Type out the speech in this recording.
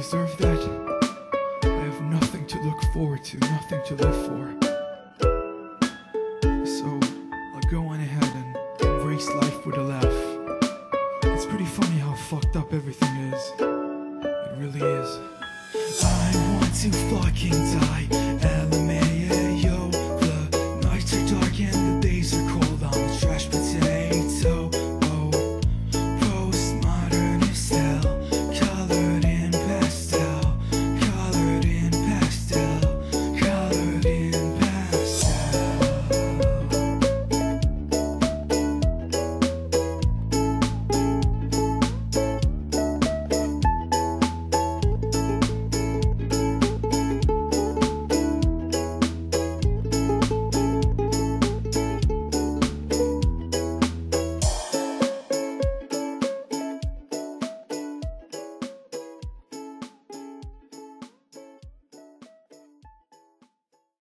deserve that. I have nothing to look forward to, nothing to live for. So I'll go on ahead and embrace life with a laugh. It's pretty funny how fucked up everything is. It really is. I want to fucking die.